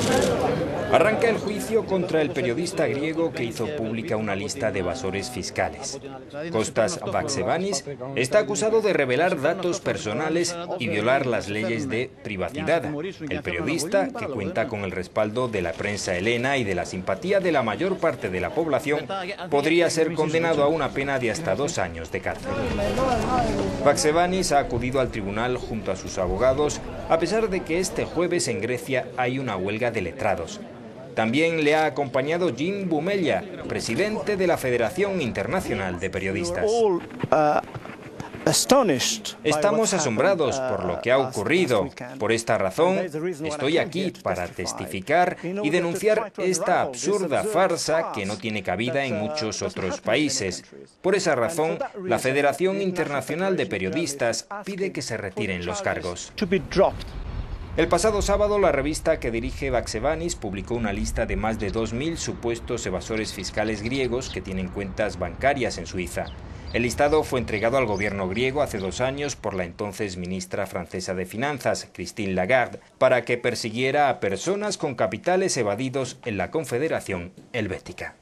Thank you. Arranca el juicio contra el periodista griego que hizo pública una lista de evasores fiscales. Costas Vaxevanis está acusado de revelar datos personales y violar las leyes de privacidad. El periodista, que cuenta con el respaldo de la prensa helena y de la simpatía de la mayor parte de la población, podría ser condenado a una pena de hasta dos años de cárcel. Vaxevanis ha acudido al tribunal junto a sus abogados, a pesar de que este jueves en Grecia hay una huelga de letrados. También le ha acompañado Jim Bumella, presidente de la Federación Internacional de Periodistas. Estamos asombrados por lo que ha ocurrido. Por esta razón, estoy aquí para testificar y denunciar esta absurda farsa que no tiene cabida en muchos otros países. Por esa razón, la Federación Internacional de Periodistas pide que se retiren los cargos. El pasado sábado, la revista que dirige Vaxevanis publicó una lista de más de 2.000 supuestos evasores fiscales griegos que tienen cuentas bancarias en Suiza. El listado fue entregado al gobierno griego hace dos años por la entonces ministra francesa de Finanzas, Christine Lagarde, para que persiguiera a personas con capitales evadidos en la Confederación Helvética.